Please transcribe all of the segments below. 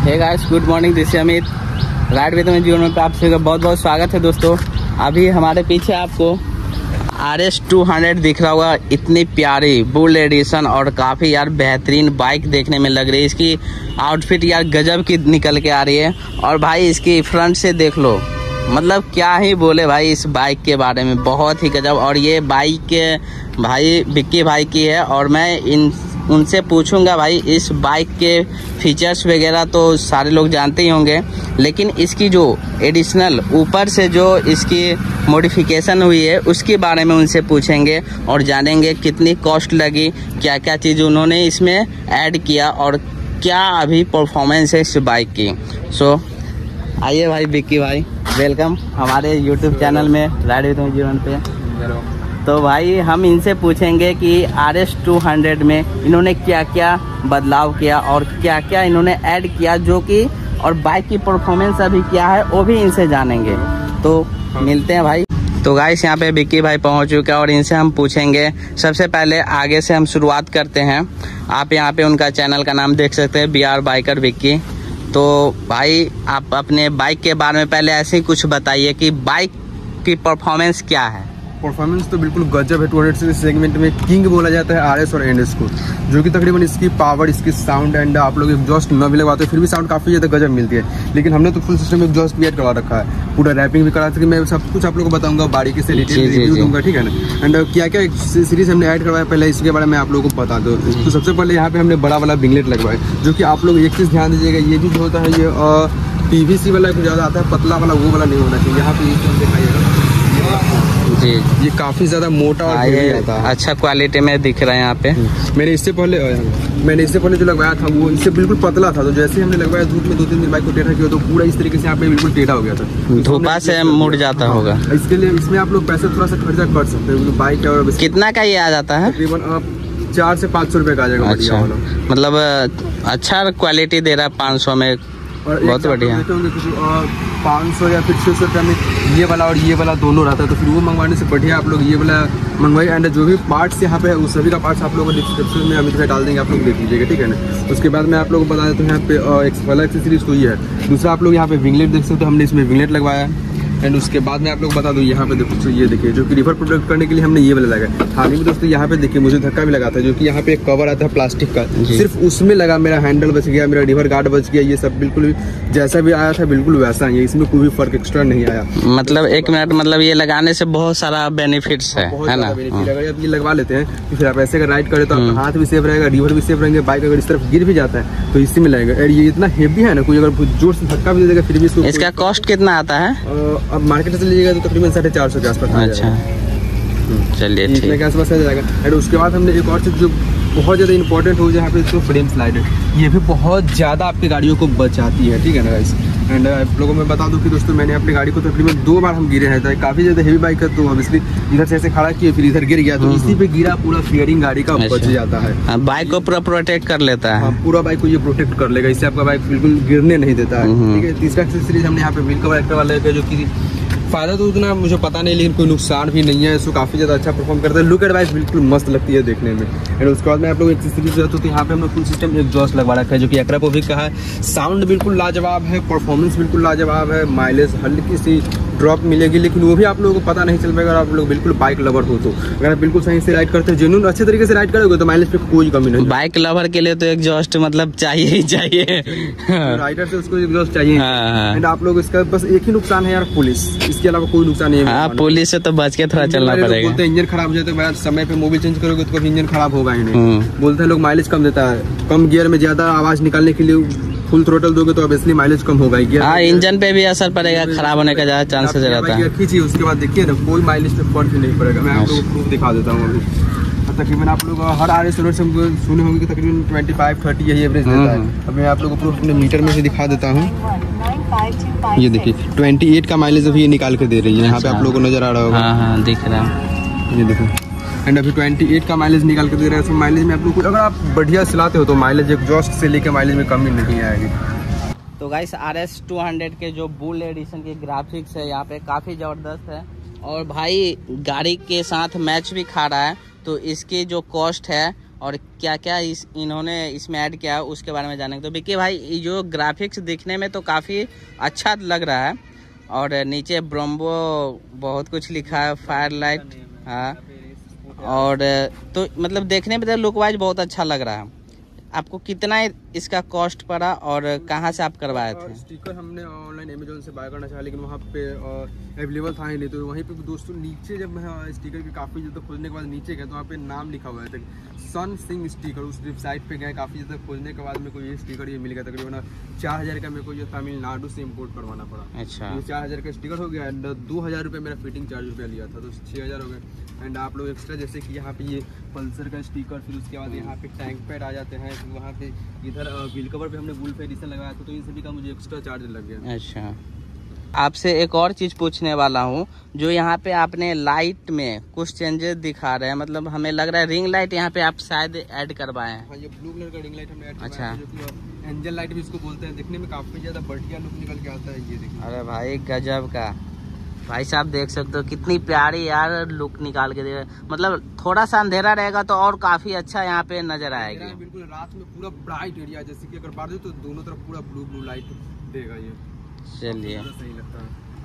Hey guys good morning this Amit ride with में जीवन में आप सभी का बहुत बहुत स्वागत है दोस्तों। अभी हमारे पीछे आपको आर एस टू हंड्रेड दिख रहा होगा। इतनी प्यारी बुल एडिशन और काफ़ी यार बेहतरीन बाइक देखने में लग रही है। इसकी आउटफिट यार गजब की निकल के आ रही है। और भाई, इसकी फ्रंट से देख लो। मतलब क्या ही बोले भाई इस बाइक के बारे में। बहुत ही गजब। और ये बाइक भाई विक्की भाई की है। और मैं इन उनसे पूछूँगा भाई इस बाइक के फीचर्स वगैरह तो सारे लोग जानते ही होंगे लेकिन इसकी जो एडिशनल ऊपर से जो इसकी मॉडिफिकेशन हुई है उसके बारे में उनसे पूछेंगे और जानेंगे कितनी कॉस्ट लगी क्या क्या चीज़ उन्होंने इसमें ऐड किया और क्या अभी परफॉर्मेंस है इस बाइक की। सो so, आइए भाई विक्की भाई वेलकम हमारे यूट्यूब चैनल में राइड विद जीवन पे। तो भाई हम इनसे पूछेंगे कि आर एस टू हंड्रेड में इन्होंने क्या क्या बदलाव किया और क्या क्या इन्होंने ऐड किया जो कि और बाइक की परफॉर्मेंस अभी क्या है वो भी इनसे जानेंगे। तो मिलते हैं भाई। तो गाइस यहाँ पे विक्की भाई पहुँच चुके हैं और इनसे हम पूछेंगे सबसे पहले आगे से हम शुरुआत करते हैं। आप यहाँ पे उनका चैनल का नाम देख सकते हैं बी आर बाइकर विक्की तो भाई आप अपने बाइक के बारे में पहले ऐसे ही कुछ बताइए कि बाइक की परफॉर्मेंस क्या है। परफॉर्मेंस तो बिल्कुल गजब है टू हंड्रेड सेगमेंट में किंग बोला जाता है आर एस और एस को जो कि तकरीबन इसकी पावर इसकी साउंड एंड आप लोग एग्जॉस्ट न भी लगवाते फिर भी साउंड काफ़ी ज़्यादा गजब मिलती है। लेकिन हमने तो फुल सिस्टम एग्जॉस्ट भी एड करवा रखा है। पूरा रैपिंग भी करा सके मैं सब कुछ आप लोग को बताऊँगा बारीकी से डिटेल रिव्यू दूँगा ठीक है ना? एंड क्या क्या सीरीज़ हमने ऐड करवाया पहले इसके बारे में आप लोगों को बता दो। तो सबसे पहले यहाँ पे हमने बड़ा वाला बिंगलेट लगवाया जो कि आप लोग एक चीज़ ध्यान दीजिएगा ये भी जो होता है ये पीवीसी वाला कुछ ज़्यादा आता है पतला वाला वो वाला नहीं होना चाहिए। यहाँ पे ये दिखाइएगा। जी। ये काफ़ी ज़्यादा मोटा और ये आता है। अच्छा क्वालिटी में दिख रहा है यहाँ पे। मैंने इससे पहले मैंने इससे पहले जो लगवाया था वो इससे बिल्कुल पतला था। तो जैसे हमने लगवाया धूप में दो तीन दिन बाइक को टेढ़ा किया तो पूरा इस तरीके से यहाँ पे बिल्कुल टेढ़ा हो गया था। धूपा से मुड़ जाता होगा। इसके लिए इसमें आप लोग पैसे थोड़ा सा खर्चा कर सकते हैं बाइक और कितना का ये आ जाता है? तकरीबन चार से पाँच सौ रुपये का आ जाएगा अच्छा। मतलब अच्छा क्वालिटी दे रहा है पाँच सौ में। बहुत बढ़िया। पाँच सौ या फिर छः सौ रुपये में ये वाला और ये वाला दोनों रहता है। तो फिर वो मंगवाने से बढ़िया आप लोग ये वाला मंगवाई एंड जो भी पार्ट्स यहाँ पे है उस सभी का पार्ट्स आप लोगों को डिस्क्रिप्शन में अमित भाई डाल देंगे आप लोग देख लीजिएगा ठीक है ना? उसके बाद मैं आप लोगों को बता देता हूँ यहाँ पे एक वाला एक्सेसरीज तो ये है। दूसरा आप लोग यहाँ पे विंगलेट देख सकते हो हमने इसमें विंगलेट लगवाया। है एंड उसके बाद में आप लोग बता दूँ यहाँ पे देखो ये देखिए जो कि रिवर प्रोडक्ट करने के लिए हमने ये वाला लगाया। हाल ही में दोस्तों यहाँ पे देखिए मुझे धक्का भी लगा था जो कि यहाँ पे एक कवर आता है प्लास्टिक का। सिर्फ़ उसमें लगा मेरा हैंडल बच गया मेरा रिवर गार्ड बच गया ये सब बिल्कुल जैसा भी आया था बिल्कुल वैसा ही। है इसमें कोई भी फ़र्क एक्स्ट्रा नहीं आया। मतलब एक मिनट मतलब ये लगाने से बहुत सारा बेनिफिट्स है है ना? अगर ये लगवा लेते हैं फिर आप ऐसे अगर राइड करें तो आपका हाथ भी सेफ़ रहेगा रिवर भी सेफ़ रहेंगे बाइक अगर इस तरफ़ गिर भी जाता है तो इसी में लगेगा। ये इतना हेवी है ना कोई अगर ज़ोर से धक्का भी दे देगा फिर भी इसका कॉस्ट कितना आता है? अब मार्केट से लीजिएगा तो तकरीबन साढ़े चार सौ के आसपास अच्छा। चलिए इतने के आसपास आ जाएगा। एंड उसके बाद हमने एक और चीज़ जो बहुत ज़्यादा इंपॉर्टेंट हो जहाँ पे इसको फ्रेम स्लाइडर ये भी बहुत ज़्यादा आपकी गाड़ियों को बचाती है ठीक है ना गाइस एंड आप लोगों में बता दूँ कि दोस्तों मैंने अपनी गाड़ी को तकरीबन दो बार हम गिरे हैं तो काफ़ी ज़्यादा हेवी बाइक है तो ऑब्वियसली इधर से ऐसे खड़ा किए फिर इधर गिर गया तो इसी पे गिरा पूरा फियरिंग गाड़ी का बच जाता है। बाइक को पूरा प्रोटेक्ट कर लेता है। पूरा बाइक को ये प्रोटेक्ट कर लेगा इससे आपका बाइक बिल्कुल गिरने नहीं देता है। ठीक है तीसरा एक्सेसरीज हमने यहाँ पे व्हील कवर एक्टर वाले जो कि फ़ायदा तो उतना मुझे पता नहीं, लेकिन कोई नुकसान भी नहीं है। इसको काफ़ी ज़्यादा अच्छा परफॉर्म करता है। लुक एडवाइस बिल्कुल मस्त लगती है देखने में। एंड उसके बाद में आप लोग एक चीज़ की ज़रूरत होती है। यहाँ पे हम लोग फुल सिस्टम एग्जॉस्ट लगवा रखा है, जो कि एक्रा को भी कहा है। साउंड बिल्कुल लाजवाब है परफॉर्मेंस बिल्कुल लाजवाब है। माइलेज हल्की सी ड्रॉप मिलेगी लेकिन वो भी आप लोगों को पता नहीं चल पाएगा आप लोग बिल्कुल बाइक लवर हो तो। अगर आप बिल्कुल सही से राइड करते हैं जेन्यून अच्छे तरीके से राइड करोगे तो माइलेज पे कोई कमी नहीं। बाइक लवर के लिए तो एग्जॉस्ट मतलब चाहिए ही चाहिए। राइडर से उसको एग्जॉस्ट चाहिए। एंड हाँ, हाँ। आप लोग इसका बस एक ही नुकसान है यार पुलिस इसके अलावा कोई नुकसान नहीं है। हाँ पुलिस से तो बच के थोड़ा चलना पड़ेगा। बोलते इंजन खराब हो जाए तो समय पे मोबिल चेंज करोगे तो कभी इंजन खराब होगा ही नहीं। हम्म। बोलते हैं लोग माइलेज कम देता है। कम गियर में ज़्यादा आवाज़ निकालने के लिए फुल थ्रोटल दोगे तो ऑब्वियसली माइलेज कम होगा हाँ इंजन पे भी असर पड़ेगा खराब होने का ज़्यादा चांसेस रहता है। उसके बाद देखिए ना कोई माइलेज पे फ़र्क नहीं पड़ेगा। मैं आपको प्रूफ दिखा देता हूँ अभी। तकरीबन आप लोग हर आर एस से सुने होंगे कि तकरीबन ट्वेंटी फाइव थर्टी यही एवरेज देता है। अब मैं आप लोगों को प्रूफ अपने मीटर में से दिखा देता हूँ। ये देखिए ट्वेंटी एट का माइलेज अभी ये निकाल के दे रही है यहाँ पे आप लोग को नज़र आ रहा होगा। हाँ हाँ दिख रहा है। ये देखो। एंड अभी 28 का माइलेज निकाल के दे रहा है तो माइलेज में आप लोग अगर आप बढ़िया चलाते हो तो माइलेज एग्जॉस्ट से लेके माइलेज में कमी नहीं आएगी। तो guys R S two hundred के जो बुल एडिशन के ग्राफिक्स है, यहाँ पे काफ़ी ज़बरदस्त है। और भाई, गाड़ी के साथ मैच भी खा रहा है तो इसकी जो कॉस्ट है, और क्या क्या इस इन्होंने इसमें ऐड किया है, उसके बारे में जानेंगे। तो विक्की भाई जो ग्राफिक्स दिखने में तो काफ़ी अच्छा लग रहा है। और नीचे ब्रोम्बो बहुत कुछ लिखा है फायर लाइट हाँ। और तो मतलब देखने में तो लुक वाइज बहुत अच्छा लग रहा है। आपको कितना इसका कॉस्ट पड़ा और कहाँ से आप करवाए थे? स्टिकर हमने ऑनलाइन अमेजोन से बाय करना चाहा लेकिन वहाँ पे अवेलेबल था ही नहीं तो वहीं पे दोस्तों नीचे जब मैं स्टिकर के काफ़ी ज़्यादा खोजने के बाद नीचे गए तो वहाँ पे नाम लिखा हुआ था सन सिंह स्टिकर उस वेबसाइट पे गए काफ़ी ज़्यादा खोजने के बाद मेरे को ये स्टिकर ये मिल गया तकरीबन चार हज़ार का मेरे को ये तमिलनाडु से इम्पोर्ट करवाना पड़ा। अच्छा। ये चार हज़ार का स्टिकर हो गया एंड दो हज़ार रुपये मेरा फिटिंग चार्ज रुपया लिया था तो छः हज़ार हो गए। एंड आप लोग एक्स्ट्रा जैसे कि यहाँ पे ये पल्सर का स्टिकर फिर उसके बाद यहाँ पे टैंक पैड आ जाते हैं वहाँ पे इधर व्हील कवर पे हमने वुल्फ एडिशन लगाया था तो इन सभी का मुझे एक्स्ट्रा चार्ज लग गया। अच्छा। आपसे एक और चीज़ पूछने वाला हूँ जो यहाँ पे आपने लाइट में कुछ चेंजेस दिखा रहे हैं मतलब हमें लग रहा है रिंग लाइट यहाँ पे आप शायद ऐड करवाए। हैं हाँ ये ब्लू कलर का रिंग लाइट हमने ऐड अच्छा। एंजल लाइट भी इसको बोलते हैं। देखने में काफ़ी ज़्यादा बढ़िया लुक निकल के आता है ये देखिए अरे भाई गजब का। भाई साहब देख सकते हो कितनी प्यारी यार लुक निकाल के दे मतलब थोड़ा सा अंधेरा रहेगा तो और काफ़ी अच्छा यहाँ पे नज़र आएगा। बिल्कुल रात में पूरा ब्राइट एरिया जैसे कि अगर बार दे तो दोनों तरफ़ पूरा ब्लू ब्लू लाइट देगा ये। चलिए।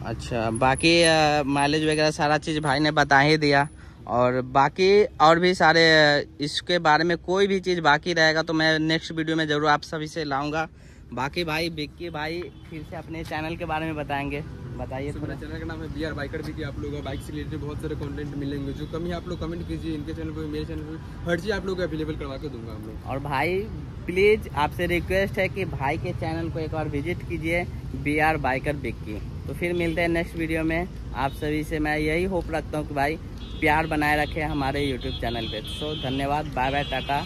अच्छा बाकी माइलेज वगैरह सारा चीज़ भाई ने बता ही दिया। और बाकी और भी सारे इसके बारे में कोई भी चीज़ बाकी रहेगा तो मैं नेक्स्ट वीडियो में ज़रूर आप सभी से लाऊँगा। बाकी भाई बिक्की भाई फिर से अपने चैनल के बारे में बताएँगे। बताइए तो मेरा चैनल का नाम है बी आर बाइकर भी कि आप लोग बाइक से रिलेटेड बहुत सारे कंटेंट मिलेंगे जो कमी आप लोग कमेंट कीजिए इनके चैनल पे मेरे चैनल पे हर चीज़ आप लोग अवेलेबल करवा के दूँगा हम लोग। और भाई प्लीज़ आपसे रिक्वेस्ट है कि भाई के चैनल को एक बार विज़िट कीजिए बी आर बाइकर बिक्की तो फिर मिलते हैं नेक्स्ट वीडियो में। आप सभी से मैं यही होप रखता हूँ कि भाई प्यार बनाए रखे हमारे यूट्यूब चैनल पे। सो धन्यवाद। Bye bye ta-ta.